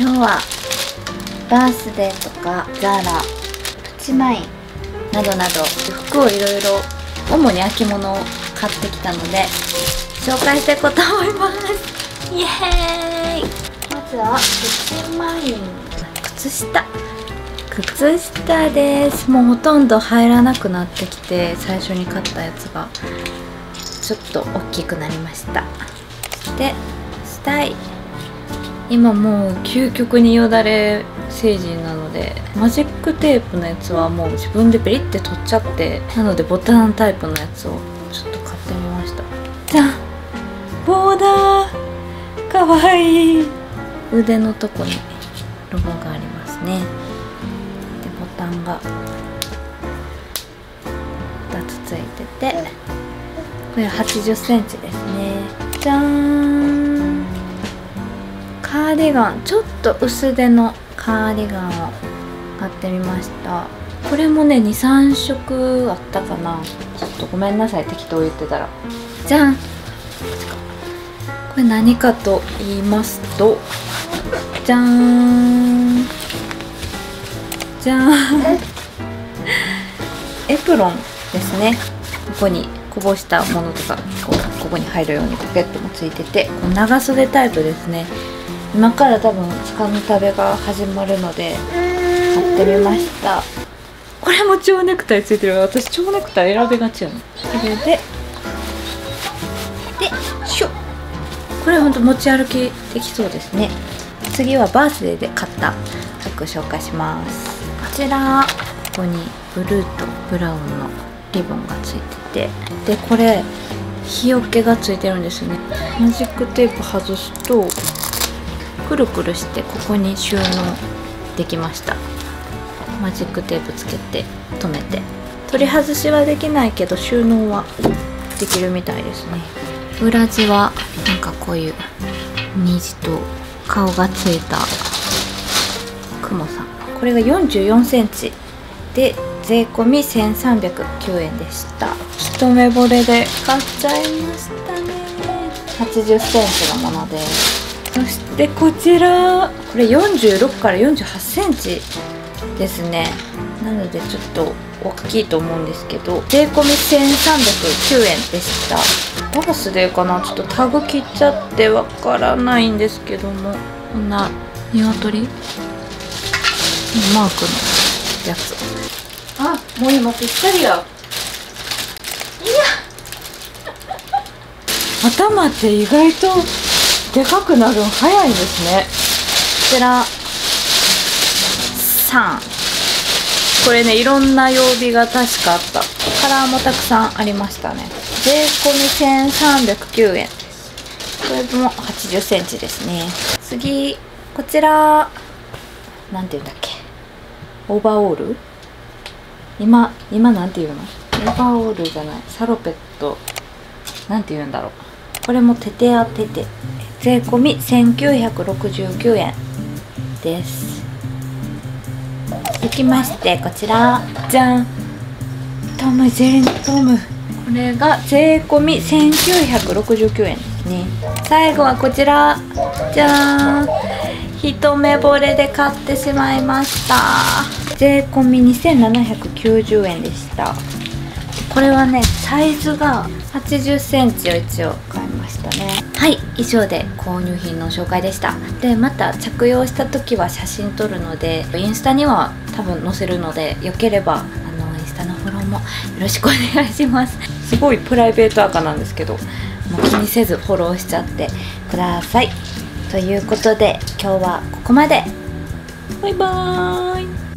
今日はバースデーとかザーラプチマイなどなど服をいろいろ主に秋物を買ってきたので紹介していこうと思います。イエーイ。まずはプチマイ靴下。靴下です。もうほとんど入らなくなってきて最初に買ったやつがちょっと大きくなりました。そしてスタイ今もう究極によだれ成人なのでマジックテープのやつはもう自分でペリって取っちゃってなのでボタンタイプのやつをちょっと買ってみました。じゃんボーダーかわいい。腕のとこにロゴがありますね。でボタンが2つついててこれ8 0センチですね。じゃーんカーディガンちょっと薄手のカーディガンを買ってみました。これもね23色あったかな。ちょっとごめんなさい適当言ってたら。じゃん。これ何かと言いますとじゃーん。じゃーん。エプロンですね。ここにこぼしたものとかここに入るようにポケットもついててこ長袖タイプですね。今から多分つかみ食べが始まるので買ってみました。これも蝶ネクタイついてる私蝶ネクタイ選びがちやのそれででしょこれほんと持ち歩きできそうですね。次はバースデーで買った。服紹介します。こちら。ここにブルーとブラウンのリボンがついてて。でこれ日よけがついてるんですよね。マジックテープ外すとくるくるしてここに収納できました。マジックテープつけて留めて。取り外しはできないけど収納はできるみたいですね。裏地はなんかこういう虹と顔がついたクモさんこれが4 4センチで税込1309円でした。一目惚れで買っちゃいましたね。80センチのものです。そしてこちらこれ46から48センチですね。なのでちょっと大きいと思うんですけど税込み1309円でした。バースデーかな？ちょっとタグ切っちゃってわからないんですけども。こんな鶏？マークのやつ。あもう今ぴったりや。いや。頭って意外とでかくなるの早いですね。こちら。3これねいろんな曜日が確かあった。カラーもたくさんありましたね。税込み1309円ですこれも8 0センチですね。次こちら。なんて言うんだっけ。オーバーオール？今今なんて言うの？オーバーオールじゃない。サロペット。なんて言うんだろう。これもテテアテテ税込み1969円です。続きましてこちら。じゃん。トム・ジェントム。これが税込み1969円ですね。最後はこちら。じゃーん。一目惚れで買ってしまいました。税込み2790円でした。これはねサイズが8 0センチを一応買いましたね。はい以上で購入品の紹介でした。でまた着用した時は写真撮るのでインスタには多分載せるのでよければあのインスタのフォローもよろしくお願いします。すごいプライベート赤なんですけど。もう気にせずフォローしちゃってください。ということで今日はここまで。バイバーイ